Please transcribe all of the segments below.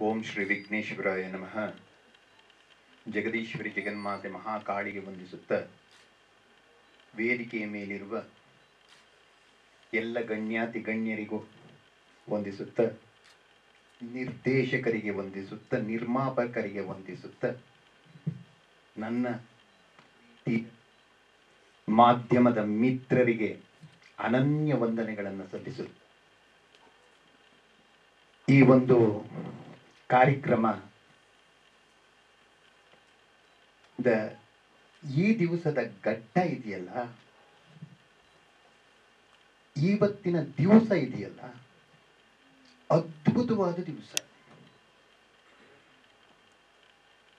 ಓಂ ಶ್ರೀ ವಿಘ್ನೇಶ್ವರಾಯ ನಮಃ. ಜಗದೀಶ್ವರಿ ಜಗನ್ಮಾತೆ ಮಹಾಕಾಳಿಗೆ ವಂದಿಸುತ್ತ ವೇದಿಕೆಯ ಮೇಲಿರುವ ಎಲ್ಲ ಗಣ್ಯಾತಿ ಗಣ್ಯರಿಗೂ ವಂದಿಸುತ್ತ, ನಿರ್ದೇಶಕರಿಗೆ ವಂದಿಸುತ್ತ, ನಿರ್ಮಾಪಕರಿಗೆ ವಂದಿಸುತ್ತ ನನ್ನ ಮಾಧ್ಯಮದ ಮಿತ್ರರಿಗೆ ಅನನ್ಯ ವಂದನೆಗಳನ್ನು ಸಲ್ಲಿಸುತ್ತ ಈ ಒಂದು ಕಾರ್ಯಕ್ರಮ. ದ ಈ ದಿವಸದ ಘಟ್ಟ ಇದೆಯಲ್ಲ? ಇವತ್ತಿನ ದಿವಸ ಇದೆಯಲ್ಲ? ಅದ್ಭುತವಾದ ದಿವಸ.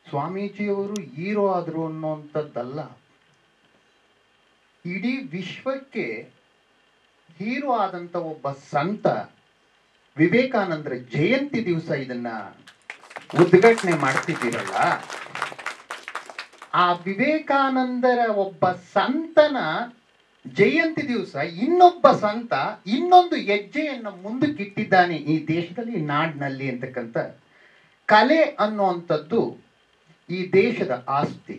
ಸ್ವಾಮೀಜಿಯವರು ಹೀರೋ ಆದ್ರು ಅನ್ನುವಂಥದ್ದಲ್ಲ ಇಡೀ ವಿಶ್ವಕ್ಕೆ ಹೀರೋ ಆದಂತ ಒಬ್ಬ ಸಂತ ವಿವೇಕಾನಂದರ ಜಯಂತಿ ದಿವಸ ಇದನ್ನ ಉದ್ಘಾಟನೆ ಮಾಡ್ತಿದ್ದೀರಲ್ಲ, ಆ ವಿವೇಕಾನಂದರ ಒಬ್ಬ ಸಂತನ ಜಯಂತಿ ದಿವಸ ಇನ್ನೊಬ್ಬ ಸಂತ ಇನ್ನೊಂದು ಹೆಜ್ಜೆಯನ್ನು ಮುಂದಕ್ಕಿಟ್ಟಿದ್ದಾನೆ ಈ ದೇಶದಲ್ಲಿ ನಾಡಿನಲ್ಲಿ ಅಂತಕ್ಕಂಥ ಕಲೆ ಅನ್ನುವಂಥದ್ದು ಈ ದೇಶದ ಆಸ್ತಿ.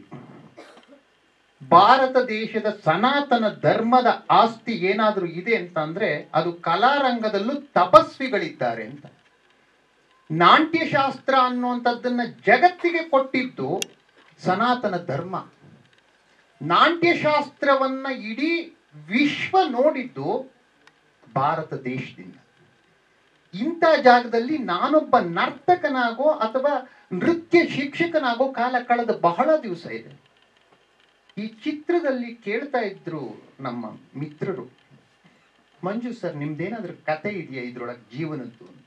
ಭಾರತ ದೇಶದ ಸನಾತನ ಧರ್ಮದ ಆಸ್ತಿ ಏನಾದರೂ ಇದೆ ಅಂತ ಅಂದ್ರೆ ಅದು ಕಲಾರಂಗದಲ್ಲೂ ತಪಸ್ವಿಗಳಿದ್ದಾರೆ ಅಂತ. ನಾಟ್ಯಶಾಸ್ತ್ರ ಅನ್ನುವಂಥದ್ದನ್ನ ಜಗತ್ತಿಗೆ ಕೊಟ್ಟಿದ್ದು ಸನಾತನ ಧರ್ಮ. ನಾಟ್ಯಶಾಸ್ತ್ರವನ್ನ ಇಡೀ ವಿಶ್ವ ನೋಡಿದ್ದು ಭಾರತ ದೇಶದಿಂದ. ಇಂಥ ಜಾಗದಲ್ಲಿ ನಾನೊಬ್ಬ ನರ್ತಕನಾಗೋ ಅಥವಾ ನೃತ್ಯ ಶಿಕ್ಷಕನಾಗೋ ಕಾಲ ಕಳೆದ ಬಹಳ ದಿವಸ ಇದೆ. ಈ ಚಿತ್ರದಲ್ಲಿ ಕೇಳ್ತಾ ಇದ್ರು ನಮ್ಮ ಮಿತ್ರರು, ಮಂಜು ಸರ್, ನಿಮ್ದೇನಾದ್ರೂ ಕತೆ ಇದೆಯಾ ಇದ್ರೊಳಗೆ ಜೀವನದ್ದು ಅಂತ?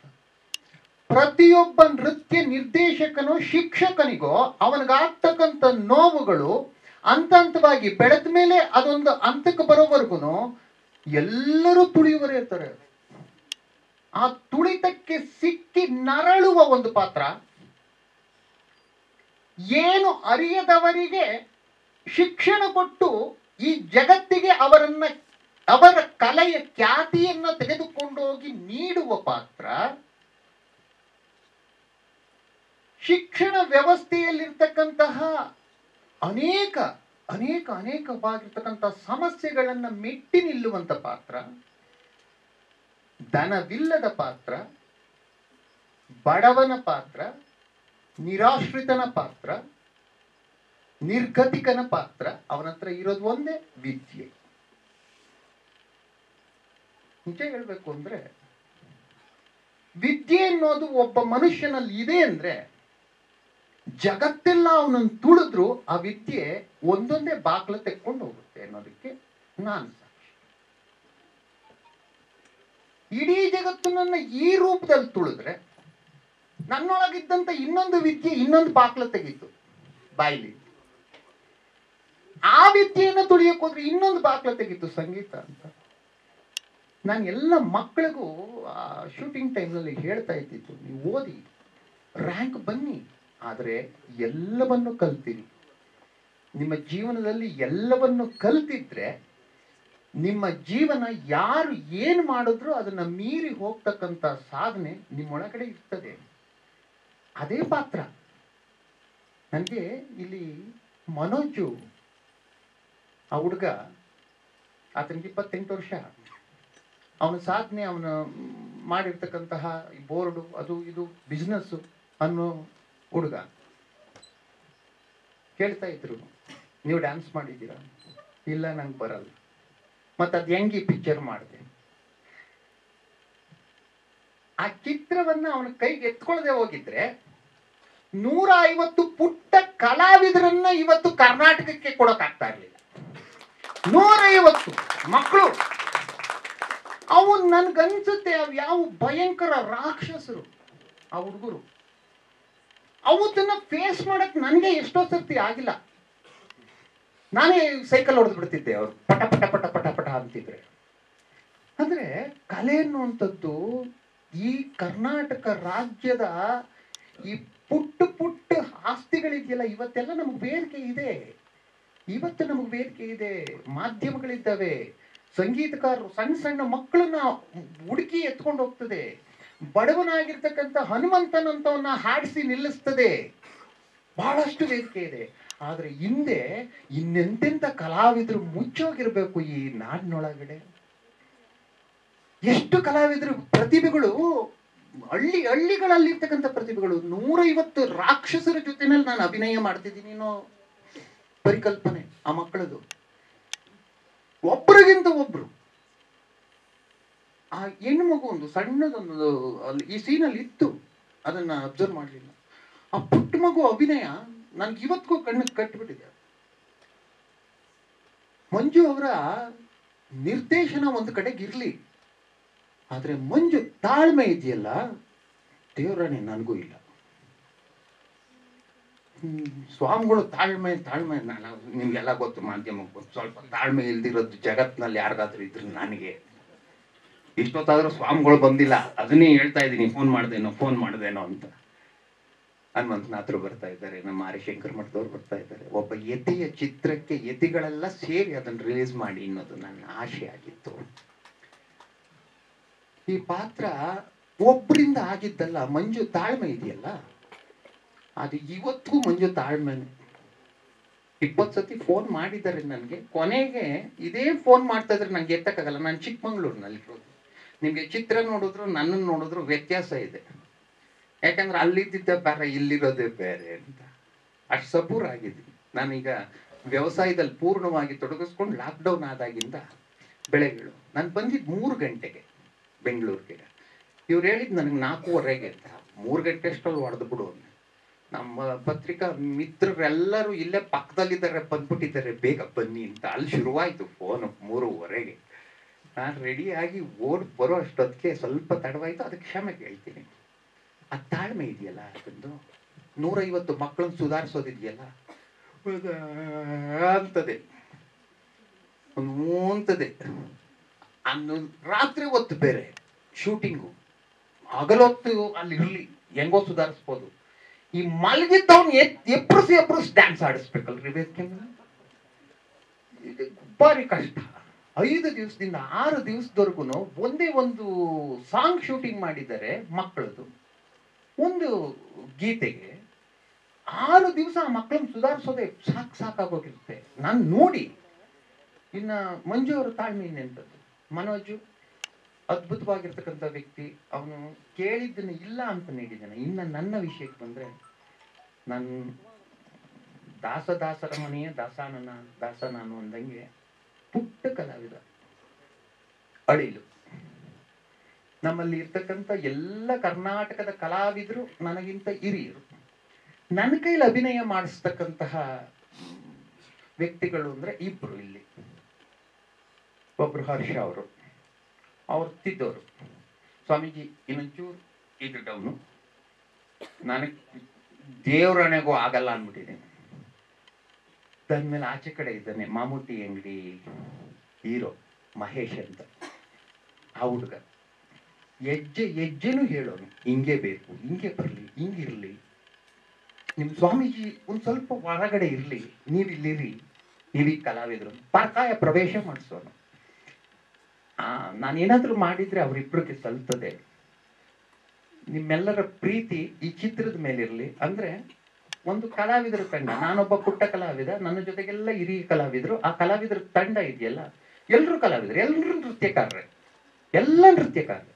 ಪ್ರತಿಯೊಬ್ಬ ನೃತ್ಯ ನಿರ್ದೇಶಕನೋ ಶಿಕ್ಷಕನಿಗೋ ಅವನಿಗಾಗ್ತಕ್ಕಂಥ ನೋವುಗಳು ಹಂತ ಹಂತವಾಗಿ ಬೆಳೆದ ಮೇಲೆ ಅದೊಂದು ಹಂತಕ್ಕೆ ಬರೋವರೆಗೂ ಎಲ್ಲರೂ ತುಳಿಯುವರೇ ಇರ್ತಾರೆ. ಆ ತುಳಿತಕ್ಕೆ ಸಿಕ್ಕಿ ನರಳುವ ಒಂದು ಪಾತ್ರ ಏನು ಅರಿಯದವರಿಗೆ ಶಿಕ್ಷಣ ಕೊಟ್ಟು ಈ ಜಗತ್ತಿಗೆ ಅವರನ್ನ, ಅವರ ಕಲೆಯ ಖ್ಯಾತಿಯನ್ನ ತೆಗೆದುಕೊಂಡೋಗಿ ನೀಡುವ ಪಾತ್ರ, ಶಿಕ್ಷಣ ವ್ಯವಸ್ಥೆಯಲ್ಲಿರ್ತಕ್ಕಂತಹ ಅನೇಕ ಅನೇಕ, ಅನೇಕವಾಗಿರ್ತಕ್ಕಂಥ ಸಮಸ್ಯೆಗಳನ್ನ ಮೆಟ್ಟಿ ನಿಲ್ಲುವಂತ ಪಾತ್ರ ದನವಿಲ್ಲದ ಪಾತ್ರ, ಬಡವನ ಪಾತ್ರ, ನಿರಾಶ್ರಿತನ ಪಾತ್ರ ನಿರ್ಗತಿಕನ ಪಾತ್ರ, ಅವನ ಹತ್ರ ಇರೋದು ಒಂದೇ ವಿದ್ಯೆ. ನಿಜ ಹೇಳ್ಬೇಕು ಅಂದ್ರೆ, ವಿದ್ಯೆ ಅನ್ನೋದು ಒಬ್ಬ ಮನುಷ್ಯನಲ್ಲಿ ಇದೆ ಅಂದ್ರೆ, ಜಗತ್ತೆಲ್ಲ ಅವನನ್ನು ತುಳಿದ್ರು ಆ ವಿದ್ಯೆ ಒಂದೊಂದೇ ಬಾಗ್ಲ ತೆಕ್ಕೊಂಡು ಹೋಗುತ್ತೆ ಅನ್ನೋದಕ್ಕೆ ನಾನು ಸಾಕ್ಷಿ. ಇಡೀ ಜಗತ್ತನ್ನ ಈ ರೂಪದಲ್ಲಿ ತುಳಿದ್ರೆ ನನ್ನೊಳಗಿದ್ದಂತ ಇನ್ನೊಂದು ವಿದ್ಯೆ ಇನ್ನೊಂದು ಬಾಗ್ಲ ತೆಗೀತು, ಬಾಯಿಲಿ. ಆ ವಿದ್ಯೆಯನ್ನು ತುಳಿಯಕ್ಕೆ ಹೋದ್ರೆ ಇನ್ನೊಂದು ಬಾಕ್ಲ ತೆಗಿತು ಸಂಗೀತ ಅಂತ. ನಾನು ಎಲ್ಲ ಮಕ್ಕಳಿಗೂ ಆ ಶೂಟಿಂಗ್ ಟೈಮ್ನಲ್ಲಿ ಹೇಳ್ತಾ ಇದ್ದಿದ್ದು, ನೀವು ಓದಿ ರ್ಯಾಂಕ್ ಬನ್ನಿ, ಆದರೆ ಎಲ್ಲವನ್ನು ಕಲ್ತೀರಿ. ನಿಮ್ಮ ಜೀವನದಲ್ಲಿ ಎಲ್ಲವನ್ನು ಕಲ್ತಿದ್ರೆ ನಿಮ್ಮ ಜೀವನ ಯಾರು ಏನು ಮಾಡಿದ್ರು ಅದನ್ನ ಮೀರಿ ಹೋಗ್ತಕ್ಕಂಥ ಸಾಧನೆ ನಿಮ್ಮೊಳಗಡೆ ಇರ್ತದೆ. ಅದೇ ಪಾತ್ರ. ನನಗೆ ಇಲ್ಲಿ ಮನೋಜು ಆ ಹುಡುಗ ಆತನಿಗೆ ಇಪ್ಪತ್ತೆಂಟು ವರ್ಷ. ಅವನ ಸಾಧನೆ, ಅವನ ಮಾಡಿರ್ತಕ್ಕಂತಹ ಈ ಬೋರ್ಡು, ಅದು ಇದು ಬಿಸ್ನೆಸ್ ಅನ್ನೋ ಹುಡುಗ. ಕೇಳ್ತಾ ಇದ್ರು, ನೀವು ಡ್ಯಾನ್ಸ್ ಮಾಡಿದ್ದೀರಾ? ಇಲ್ಲ, ನಂಗೆ ಬರಲ್ಲ. ಮತ್ತು ಅದು ಹೆಂಗೆ ಪಿಕ್ಚರ್ ಮಾಡಿದೆ? ಆ ಚಿತ್ರವನ್ನ ಅವನ ಕೈಗೆ ಎತ್ಕೊಳ್ಳದೆ ಹೋಗಿದ್ರೆ, ನೂರ ಐವತ್ತು ಪುಟ್ಟ ಕಲಾವಿದರನ್ನ ಇವತ್ತು ಕರ್ನಾಟಕಕ್ಕೆ ಕೊಡೋಕ್ಕಾಗ್ತಾ ಇರಲಿಲ್ಲ. ನೂರ ಐವತ್ತು ಮಕ್ಕಳು. ಅವು ನನ್ಗನ್ಸುತ್ತೆ, ಅವು ಯಾವ ಭಯಂಕರ ರಾಕ್ಷಸರು. ಆ ಹುಡುಗರು. ಅವತ್ತನ್ನ ಫೇಸ್ ಮಾಡಕ್ ನನಗೆ ಎಷ್ಟೋ ಸರ್ತಿ ಆಗಿಲ್ಲ. ನಾನೇ ಸೈಕಲ್ ಹೊಡೆದು ಬಿಡ್ತಿದ್ದೆ ಅವ್ರು. ಪಟ ಪಟ ಪಟ ಪಟ ಪಟ ಅಂತಿದ್ರೆ. ಅಂದ್ರೆ ಕಲೆ ಅನ್ನುವಂಥದ್ದು ಈ ಕರ್ನಾಟಕ ರಾಜ್ಯದ ಈ ಪುಟ್ಟ ಪುಟ್ಟ ಆಸ್ತಿಗಳಿದೆಯಲ್ಲ, ಇವತ್ತೆಲ್ಲ ನಮ್ಗೆ ಬೇಡಿಕೆ ಇದೆ. ಇವತ್ತು ನಮಗೆ ವೇದಿಕೆ ಇದೆ, ಮಾಧ್ಯಮಗಳಿದ್ದಾವೆ, ಸಂಗೀತಕಾರರು, ಸಣ್ಣ ಸಣ್ಣ ಮಕ್ಕಳನ್ನ ಹುಡುಕಿ ಎತ್ಕೊಂಡು ಹೋಗ್ತದೆ. ಬಡವನಾಗಿರ್ತಕ್ಕಂಥ ಹನುಮಂತನಂತವನ್ನ ಹಾಡಿಸಿ ನಿಲ್ಲಿಸ್ತದೆ. ಬಹಳಷ್ಟು ವೇದಿಕೆ ಇದೆ. ಆದ್ರೆ ಹಿಂದೆ ಇನ್ನೆಂತೆಂತ ಕಲಾವಿದರು ಮುಚ್ಚೋಗಿರ್ಬೇಕು ಈ ನಾಡಿನೊಳಗಡೆ. ಎಷ್ಟು ಕಲಾವಿದರು ಪ್ರತಿಭೆಗಳು, ಹಳ್ಳಿ, ಹಳ್ಳಿಗಳಲ್ಲಿರ್ತಕ್ಕಂಥ ಪ್ರತಿಭೆಗಳು, ನೂರೈವತ್ತು ರಾಕ್ಷಸರ ಜೊತೆನಲ್ಲಿ ನಾನು ಅಭಿನಯ ಮಾಡ್ತಿದ್ದೀನಿ ಅನ್ನೋ ಪರಿಕಲ್ಪನೆ ಆ ಮಕ್ಕಳದು. ಒಬ್ಬರಿಗಿಂತ ಒಬ್ರು. ಆ ಹೆಣ್ಣು ಮಗು ಒಂದು ಸಣ್ಣದೊಂದು ಅಲ್ಲಿ ಈ ಸೀನಲ್ಲಿ ಇತ್ತು. ಅದನ್ನ ಅಬ್ಸರ್ವ್ ಮಾಡಲಿಲ್ಲ. ಆ ಪುಟ್ಟ ಮಗು ಅಭಿನಯ ನನ್ಗೆ ಇವತ್ತಿಗೂ ಕಣ್ಣು ಕಟ್ಟಿಬಿಟ್ಟಿದೆ ಮಂಜು ಅವರ ನಿರ್ದೇಶನ ಒಂದು ಕಡೆಗೆ ಇರ್ಲಿ. ಆದ್ರೆ ಮಂಜು ತಾಳ್ಮೆ ಇದೆಯಲ್ಲ ದೇವ್ರಾಣಿ ನನಗೂ ಇಲ್ಲ. ಸ್ವಾಮಿಗಳು ತಾಳ್ಮೆ ತಾಳ್ಮೆ ನಾನು ನಿಮ್ಗೆಲ್ಲ ಗೊತ್ತು ಮಾಧ್ಯಮಕ್ಕೆ ಸ್ವಲ್ಪ ತಾಳ್ಮೆ ಇಲ್ದಿರೋದು ಜಗತ್ನಲ್ಲಿ ಯಾರಿಗಾದ್ರೂ ಇದ್ರು ನನಗೆ. ಇಷ್ಟೊತ್ತಾದ್ರೂ ಸ್ವಾಮಿಗಳು ಬಂದಿಲ್ಲ. ಅದನ್ನೇ ಹೇಳ್ತಾ ಇದ್ದೀನಿ. ಫೋನ್ ಮಾಡ್ದೇನೋ ಫೋನ್ ಮಾಡ್ದೇನೋ ಅಂತ. ಹನುಮಂತನಾಥರು ಬರ್ತಾ ಇದ್ದಾರೆ, ನಮ್ಮ ಆರ್ಯಶಂಕರ್ ಮಠದವ್ರು ಬರ್ತಾ ಇದ್ದಾರೆ. ಒಬ್ಬ ಯತಿಯ ಚಿತ್ರಕ್ಕೆ ಯತಿಗಳೆಲ್ಲ ಸೇರಿ ಅದನ್ನು ರಿಲೀಸ್ ಮಾಡಿ ಅನ್ನೋದು ನನ್ನ ಆಶೆ ಆಗಿತ್ತು. ಈ ಪಾತ್ರ ಒಬ್ಬರಿಂದ ಆಗಿದ್ದಲ್ಲ, ಮಂಜು ತಾಳ್ಮೆ ಇದೆಯಲ್ಲ? ಅದು ಇವತ್ತಿಗೂ ಮಂಜು ತಾಳ್ಮೆನೆ. ಇಪ್ಪತ್ತು ಸತಿ ಫೋನ್ ಮಾಡಿದ್ದಾರೆ ನನಗೆ. ಕೊನೆಗೆ ಇದೇ ಫೋನ್ ಮಾಡ್ತಾ ಇದ್ರೆ ನಂಗೆ ಎತ್ತಕ್ಕಾಗಲ್ಲ. ನಾನು ಚಿಕ್ಕಮಂಗ್ಳೂರಿನಲ್ಲಿ ಇರೋದು. ನಿಮಗೆ ಚಿತ್ರ ನೋಡಿದ್ರು, ನನ್ನನ್ನು ನೋಡಿದ್ರು ವ್ಯತ್ಯಾಸ ಇದೆ. ಯಾಕಂದ್ರೆ ಅಲ್ಲಿದ್ದಿದ್ದ ಬೇರೆ, ಇಲ್ಲಿರೋದೇ ಬೇರೆ ಅಂತ. ಅಷ್ಟು ಸಪೂರ್ ಆಗಿದ್ದೀನಿ. ನಾನೀಗ ವ್ಯವಸಾಯದಲ್ಲಿ ಪೂರ್ಣವಾಗಿ ತೊಡಗಿಸ್ಕೊಂಡು ಲಾಕ್ಡೌನ್ ಆದಾಗಿಂದ ಬೆಳೆಗಳು. ನಾನು ಬಂದಿದ್ದು ಮೂರು ಗಂಟೆಗೆ ಬೆಂಗಳೂರಿಗೆ. ಇವ್ರು ಹೇಳಿದ್ದು ನನಗೆ ನಾಲ್ಕೂವರೆಗೆ ಅಂತ. ಮೂರು ಗಂಟೆ ಅಷ್ಟರಲ್ಲಿ ಹೊಡೆದು ಬಿಡು. ನಮ್ಮ ಪತ್ರಿಕಾ ಮಿತ್ರರೆಲ್ಲರೂ ಇಲ್ಲೇ ಪಕ್ಕದಲ್ಲಿದ್ದಾರೆ, ಬಂದ್ಬಿಟ್ಟಿದ್ದಾರೆ. ಬೇಗ ಬನ್ನಿ ಅಂತ. ಅಲ್ಲಿ ಶುರುವಾಯಿತು ಫೋನು ಮೂರುವರೆಗೆ. ನಾನು ರೆಡಿಯಾಗಿ ಓಡ್ ಬರೋ ಅಷ್ಟೊತ್ತಿಗೆ ಸ್ವಲ್ಪ ತಡವಾಯಿತು. ಅದಕ್ಕೆ ಕ್ಷಮೆ ಕೇಳ್ತೀನಿ ಆ ತಾಳ್ಮೆ ಇದೆಯಲ್ಲ ಅದೊಂದು ನೂರೈವತ್ತು ಮಕ್ಕಳನ್ನ ಸುಧಾರಿಸೋದಿದೆಯಲ್ಲ? ಅಂತದೆ. ಅಂತದೆ ಅನ್ನೊಂದು ರಾತ್ರಿ ಹೊತ್ತು ಬೇರೆ. ಶೂಟಿಂಗು. ಹಗಲೊತ್ತು ಅಲ್ಲಿ ಇರಲಿ. ಹೆಂಗೋ ಸುಧಾರಿಸ್ಬೋದು. ಈ ಮಲಗಿದ್ದವನ್ ಎಬ್ರಸ್ ಎಪ್ರಸ್ ಡ್ಯಾನ್ಸ್ ಆಡಿಸ್ಬೇಕಲ್ರಿ ಮೇಲೆ? ಇದು ಭಾರಿ ಕಷ್ಟ. ಐದು ದಿವಸದಿಂದ ಆರು ದಿವಸದವರೆಗೂ ಒಂದೇ ಒಂದು ಸಾಂಗ್ ಶೂಟಿಂಗ್ ಮಾಡಿದ್ದಾರೆ ಮಕ್ಕಳದು. ಒಂದು ಗೀತೆಗೆ ಆರು ದಿವಸ ಆ ಮಕ್ಕಳನ್ನ ಸುಧಾರಿಸೋದೇ ಸಾಕು ಸಾಕಾಗೋಗಿರುತ್ತೆ. ನಾನು ನೋಡಿ ಇನ್ನ ಮಂಜು ಅವರ ತಾಳ್ಮೆ ಇನ್ನೆಂಥದ್ದು? ಮನೋಜು ಅದ್ಭುತವಾಗಿರ್ತಕ್ಕಂಥ ವ್ಯಕ್ತಿ. ಅವನು ಕೇಳಿದ್ದನ್ನು ಇಲ್ಲ ಅಂತ ನೀಡಿದ್ದಾನೆ. ಇನ್ನು ನನ್ನ ವಿಷಯಕ್ಕೆ ಬಂದ್ರೆ ನಾನು ದಾಸ ದಾಸರ ಮನೆಯ ದಾಸಾನನ ದಾಸ ನಾನು ಅಂದಂಗೆ ಪುಟ್ಟ ಕಲಾವಿದ, ಅಳಿಲು. ನಮ್ಮಲ್ಲಿ ಇರ್ತಕ್ಕಂಥ ಎಲ್ಲ ಕರ್ನಾಟಕದ ಕಲಾವಿದರು ನನಗಿಂತ ಹಿರಿಯರು. ನನ್ನ ಕೈಲಿ ಅಭಿನಯ ಮಾಡಿಸ್ತಕ್ಕಂತಹ ವ್ಯಕ್ತಿಗಳು ಅಂದ್ರೆ ಇಬ್ರು ಇಲ್ಲಿ. ಒಬ್ರು ಹರ್ಷ ಅವರು, ಅವ್ರು ತಿದ್ದವರು ಸ್ವಾಮೀಜಿ, ಇನ್ನೊಂಚೂರು ಇದು ಡೌನು ನನಗೆ ದೇವರಣೆಗೂ ಆಗಲ್ಲ ಅಂದ್ಬಿಟ್ಟಿದ್ದೀನಿ ಮೇಲೆ ಆಚೆ ಕಡೆ ಇದ್ದಾನೆ, ಮಾಮೂಟಿ ಅಂಗಡಿ ಹೀರೋ, ಮಹೇಶ್ ಅಂತ. ಆ ಹುಡುಗ. ಹೆಜ್ಜೆ, ಹೆಜ್ಜೆನೂ ಹೇಳೋನು, ಹಿಂಗೆ ಬೇಕು, ಹಿಂಗೆ ಬರಲಿ ಹಿಂಗಿರಲಿ ನಿಮ್ಮ ಸ್ವಾಮೀಜಿ ಒಂದ್ ಸ್ವಲ್ಪ ಹೊರಗಡೆ ಇರ್ಲಿ ನೀವಿಲ್ಲಿರಿ ನೀವೀಗ ಕಲಾವಿದರು. ಪರ್ಕಾಯ ಪ್ರವೇಶ ಮಾಡಿಸೋನು. ಆ, ನಾನೇನಾದರೂ ಮಾಡಿದ್ರೆ ಅವರಿಬ್ಬರಿಗೆ ಸಲ್ತದೆ. ನಿಮ್ಮೆಲ್ಲರ ಪ್ರೀತಿ ಈ ಚಿತ್ರದ ಮೇಲಿರಲಿ ಅಂದ್ರೆ ಒಂದು ಕಲಾವಿದರ ತಂಡ, ನಾನೊಬ್ಬ ಪುಟ್ಟ ಕಲಾವಿದ, ನನ್ನ ಜೊತೆಗೆಲ್ಲ ಹಿರಿಯ ಕಲಾವಿದರು. ಆ ಕಲಾವಿದರ ತಂಡ ಇದೆಯಲ್ಲ ಎಲ್ಲರೂ ಕಲಾವಿದರು ಎಲ್ಲರೂ ನೃತ್ಯಕಾರರೇ, ಎಲ್ಲ ನೃತ್ಯಕಾರರು.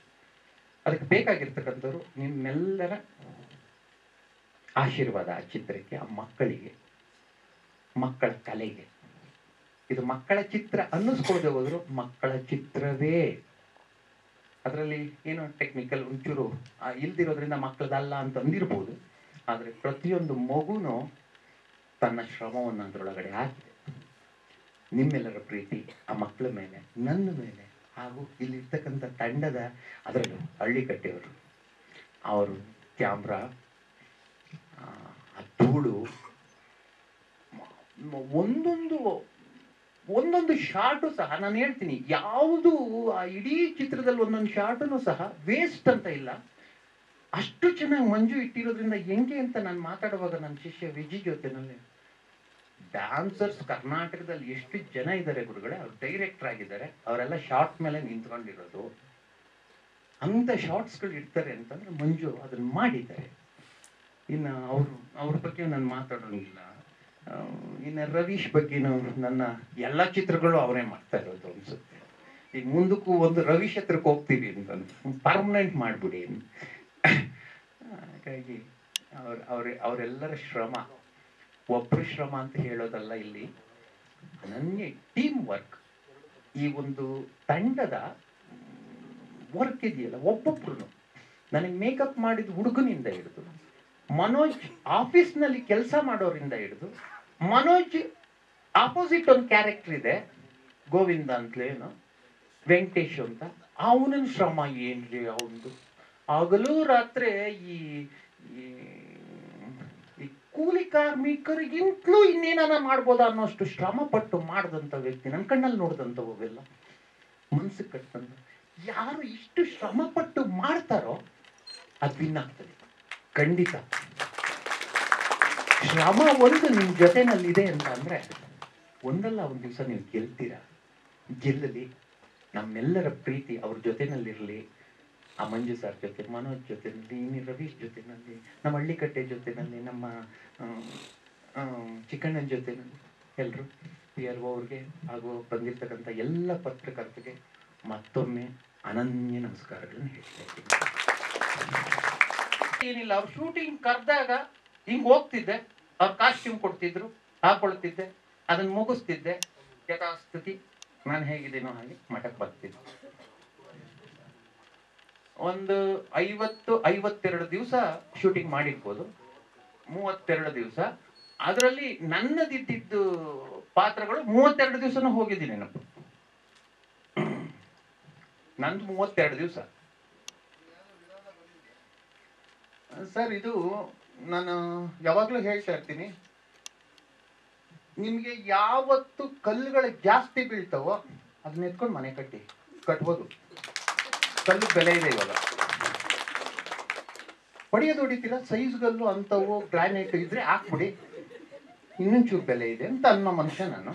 ಅದಕ್ಕೆ ಬೇಕಾಗಿರ್ತಕ್ಕಂಥವ್ರು ನಿಮ್ಮೆಲ್ಲರ ಆಶೀರ್ವಾದ ಆ ಚಿತ್ರಕ್ಕೆ, ಆ ಮಕ್ಕಳಿಗೆ, ಮಕ್ಕಳ ಕಲೆಗೆ. ಇದು ಮಕ್ಕಳ ಚಿತ್ರ ಅನ್ನಿಸ್ಕೊಳ್ಳದೆ ಹೋದ್ರು ಮಕ್ಕಳ ಚಿತ್ರವೇ. ಅದರಲ್ಲಿ ಏನೋ ಟೆಕ್ನಿಕಲ್ ಒಂಚೂರು ಇಲ್ದಿರೋದ್ರಿಂದ ಮಕ್ಕಳದಲ್ಲ ಅಂತ ಅಂದಿರ್ಬೋದು. ಆದರೆ ಪ್ರತಿಯೊಂದು ಮಗುನು ತನ್ನ ಶ್ರಮವನ್ನು ಅದರೊಳಗಡೆ ಹಾಕಿದೆ ನಿಮ್ಮೆಲ್ಲರ ಪ್ರೀತಿ ಆ ಮಕ್ಕಳ ಮೇಲೆ, ನನ್ನ ಮೇಲೆ, ಹಾಗೂ ಇಲ್ಲಿರ್ತಕ್ಕಂಥ ತಂಡದ ಅದರಲ್ಲೂ ಹಳ್ಳಿ ಕಟ್ಟೆಯವರು ಅವರು ಕ್ಯಾಮ್ರಾ, ಆ ಧೂಳು ಒಂದೊಂದು ಒಂದೊಂದು ಶಾರ್ಟು ಸಹ ನಾನು ಹೇಳ್ತೀನಿ. ಯಾವುದು ಆ ಇಡೀ ಚಿತ್ರದಲ್ಲಿ ಒಂದೊಂದು ಶಾರ್ಟನ್ನು ಸಹ ವೇಸ್ಟ್ ಅಂತ ಇಲ್ಲ. ಅಷ್ಟು ಚೆನ್ನಾಗಿ ಮಂಜು ಇಟ್ಟಿರೋದ್ರಿಂದ ಹೆಂಗೆ ಅಂತ ನಾನು ಮಾತಾಡುವಾಗ ನನ್ನ ಶಿಷ್ಯ ವಿಜಿ ಜೊತೆನಲ್ಲಿ ಡ್ಯಾನ್ಸರ್ಸ್ ಕರ್ನಾಟಕದಲ್ಲಿ ಎಷ್ಟು ಜನ ಇದ್ದಾರೆ ಗುರುಗಳೇ? ಅವ್ರು ಡೈರೆಕ್ಟರ್ ಆಗಿದ್ದಾರೆ. ಅವರೆಲ್ಲ ಶಾರ್ಟ್ ಮೇಲೆ ನಿಂತ್ಕೊಂಡಿರೋದು. ಅಂಥ ಶಾರ್ಟ್ಸ್ಗಳು ಇರ್ತಾರೆ ಅಂತಂದ್ರೆ ಮಂಜು ಅದನ್ನ ಮಾಡಿದ್ದಾರೆ. ಇನ್ನು ಅವರು, ಅವ್ರ ಬಗ್ಗೆ ನಾನು ಮಾತಾಡೋಂಗಿಲ್ಲ ಇನ್ನು ರವೀಶ್ ಬಗ್ಗೆ ನನ್ನ ಎಲ್ಲ ಚಿತ್ರಗಳು ಅವರೇ ಮಾಡ್ತಾ ಇರೋದು ಅನ್ಸುತ್ತೆ. ಈಗ ಮುಂದಕ್ಕೂ ಒಂದು ರವೀಶ್ ಹತ್ರಕ್ಕೆ ಹೋಗ್ತೀವಿ ಅಂತ ಪರ್ಮನೆಂಟ್ ಮಾಡಿಬಿಡಿ ಹಾಗಾಗಿ ಅವ್ರ ಅವ್ರ ಅವರೆಲ್ಲರ ಶ್ರಮ ಒಬ್ಬರು ಶ್ರಮ ಅಂತ ಹೇಳೋದಲ್ಲ ಇಲ್ಲಿ. ನನಗೆ ಟೀಮ್ ವರ್ಕ್ ಈ ಒಂದು ತಂಡದ ವರ್ಕ್ ಇದೆಯಲ್ಲ ಒಬ್ಬೊಬ್ರು ನನಗೆ ಮೇಕಪ್ ಮಾಡಿದ ಹುಡುಗನಿಂದ ಹಿಡಿದು, ಮನೋಜ್ ಆಫೀಸ್ನಲ್ಲಿ ಕೆಲಸ ಮಾಡೋರಿಂದ ಹಿಡಿದು ಮನೋಜ್ ಆಪೋಸಿಟ್ ಒಂದು ಕ್ಯಾರೆಕ್ಟರ್ ಇದೆ. ಗೋವಿಂದ ಅಂತಲೇನು ವೆಂಕಟೇಶ್ ಅಂತ. ಅವನ ಶ್ರಮ ಏನ್ರಿ ಅವನದು? ಹಗಲು ರಾತ್ರಿ ಈ ಕೂಲಿ ಕಾರ್ಮಿಕರಿಗಿಂತಲೂ ಇನ್ನೇನಾನ ಮಾಡ್ಬೋದ ಅನ್ನೋಷ್ಟು ಶ್ರಮ ಪಟ್ಟು ಮಾಡಿದಂಥ ವ್ಯಕ್ತಿ ನನ್ನ ಕಣ್ಣಲ್ಲಿ ನೋಡಿದಂಥವೆಲ್ಲ ಮನಸ್ಸು ಕಟ್ಟಂತ ಯಾರು ಇಷ್ಟು ಶ್ರಮ ಪಟ್ಟು ಮಾಡ್ತಾರೋ ಅದು ವಿನ್ ಖಂಡಿತ ಶ್ರಮ ಒಂದು ನಿಮ್ಮ ಜೊತೆನಲ್ಲಿದೆ ಅಂತ ಅಂದರೆ ಒಂದಲ್ಲ ಒಂದು ದಿವಸ ನೀವು ಗೆಲ್ತೀರಾ? ಗೆಲ್ಲಲಿ. ನಮ್ಮೆಲ್ಲರ ಪ್ರೀತಿ ಅವ್ರ ಜೊತೆನಲ್ಲಿರಲಿ. ಆ ಮಂಜು ಸರ್ ಜೊತೆ, ಮನೋಜ್ ಜೊತೆನಲ್ಲಿ ಇನ್ನಿ ರವೀಶ್ ಜೊತೆನಲ್ಲಿ, ನಮ್ಮ ಹಳ್ಳಿಕಟ್ಟೆ ಜೊತೆನಲ್ಲಿ, ನಮ್ಮ ಚಿಕ್ಕಣ್ಣನ ಜೊತೆನಲ್ಲಿ ಎಲ್ಲರೂ ಪಿ ಆರ್ ಅವ್ರಿಗೆ ಹಾಗೂ ಬಂದಿರತಕ್ಕಂಥ ಎಲ್ಲ ಪತ್ರಕರ್ತರಿಗೆ ಮತ್ತೊಮ್ಮೆ ಅನನ್ಯ ನಮಸ್ಕಾರಗಳನ್ನು ಹೇಳ್ತಾ ಇದ್ದೀನಿ. ಏನಿಲ್ಲ, ಅವ್ರು ಶೂಟಿಂಗ್ ಕರೆದಾಗ ಹಿಂಗ್ ಹೋಗ್ತಿದ್ದೆ. ಅವ್ರ ಕಾಸ್ಟ್ಯೂಮ್ ಕೊಡ್ತಿದ್ರು, ಹಾಕೊಳ್ತಿದ್ದೆ, ಅದನ್ನ ಮುಗಿಸ್ತಿದ್ದೆ. ಯಥಾಸ್ಥಿತಿ, ನಾನು ಹೇಗಿದ್ದೀನೋ ಹಾಗೆ ಮಠಕ್ಕೆ ಬರ್ತಿದ್ದೆ. ಒಂದು ಐವತ್ತು, ಐವತ್ತೆರಡು ದಿವಸ ಶೂಟಿಂಗ್ ಮಾಡಿರ್ಬೋದು. ಮೂವತ್ತೆರಡು ದಿವಸ. ಅದರಲ್ಲಿ ನನ್ನದಿದ್ದಿದ್ದು ಪಾತ್ರಗಳು ಮೂವತ್ತೆರಡು ದಿವಸನೂ ಹೋಗಿದ್ದೀನಿ ನಾನು. ನಂದು ಮೂವತ್ತೆರಡು ದಿವಸ. ಸರ್, ಇದು ನಾನು ಯಾವಾಗಲೂ ಹೇಳ್ತಾ ಇರ್ತೀನಿ. ನಿಮಗೆ ಯಾವತ್ತು ಕಲ್ಲುಗಳು ಜಾಸ್ತಿ ಬೀಳ್ತಾವೋ ಅದನ್ನ ಎತ್ಕೊಂಡು ಮನೆ ಕಟ್ಟಿ, ಕಟ್ಬೋದು. ಕಲ್ಲು ಬೆಲೆ ಇದೆ ಇವಾಗ. ಹೊಡೆಯೋದು ಸೈಜ್ ಸೈಜ್ಗಲ್ಲು ಅಂಥವು ಗ್ರಾನೈಟ್ ಇದ್ರೆ ಹಾಕ್ಬಿಡಿ. ಇನ್ನೊಂಚೂರು ಬೆಲೆ ಇದೆ ಅಂತ ಅನ್ನೋ ಮನುಷ್ಯ ನಾನು.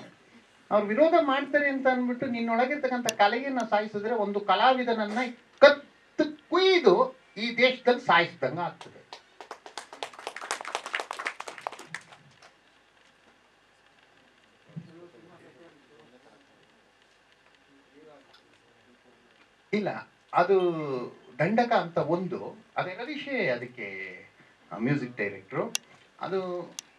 ಅವ್ರು ವಿರೋಧ ಮಾಡ್ತಾರೆ ಅಂತ ಅಂದ್ಬಿಟ್ಟು ನಿನ್ನೊಳಗಿರ್ತಕ್ಕಂಥ ಕಲೆಯನ್ನ ಸಾಯಿಸಿದ್ರೆ ಒಂದು ಕಲಾವಿದನನ್ನ ಕತ್ತು ಕುಯ್ದು ಈ ದೇಶದಲ್ಲಿ ಸಾಯಿಸಿದಂಗೆ ಆಗ್ತದೆ. ಇಲ್ಲ, ಅದು ದಂಡಕ ಅಂತ ಒಂದು. ಅದೆಲ್ಲ ವಿಷಯ ಅದಕ್ಕೆ ಮ್ಯೂಸಿಕ್ ಡೈರೆಕ್ಟ್ರು ಅದು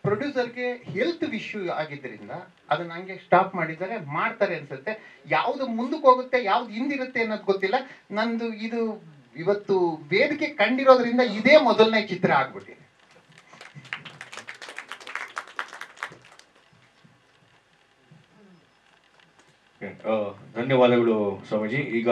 ಪ್ರೊಡ್ಯೂಸರ್ಗೆ ಹೆಲ್ತ್ ಇಶ್ಯೂ ಆಗಿದ್ದರಿಂದ ಅದನ್ನ ಹಂಗೆ ಸ್ಟಾಪ್ ಮಾಡಿದ್ದಾರೆ, ಮಾಡ್ತಾರೆ ಅನ್ಸುತ್ತೆ. ಯಾವುದು ಮುಂದಕ್ಕೆ ಹೋಗುತ್ತೆ, ಯಾವ್ದು ಹಿಂದಿರುತ್ತೆ ಅನ್ನೋದು ಗೊತ್ತಿಲ್ಲ. ನಂದು ಇದು ಇವತ್ತು ವೇದಿಕೆ ಕಂಡಿರೋದ್ರಿಂದ ಇದೇ ಮೊದಲನೇ ಚಿತ್ರ ಆಗ್ಬಿಟ್ಟಿದೆ. ಧನ್ಯವಾದಗಳು ಸ್ವಾಮೀಜಿ. ಈಗ